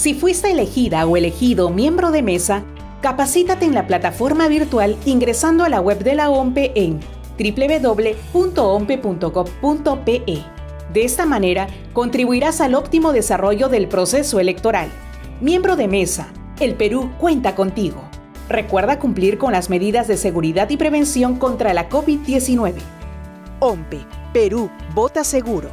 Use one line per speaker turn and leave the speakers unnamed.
Si fuiste elegida o elegido miembro de mesa, capacítate en la plataforma virtual ingresando a la web de la OMPE en www.ompe.gov.pe. De esta manera, contribuirás al óptimo desarrollo del proceso electoral. Miembro de mesa, el Perú cuenta contigo. Recuerda cumplir con las medidas de seguridad y prevención contra la COVID-19. OMPE, Perú, vota seguro.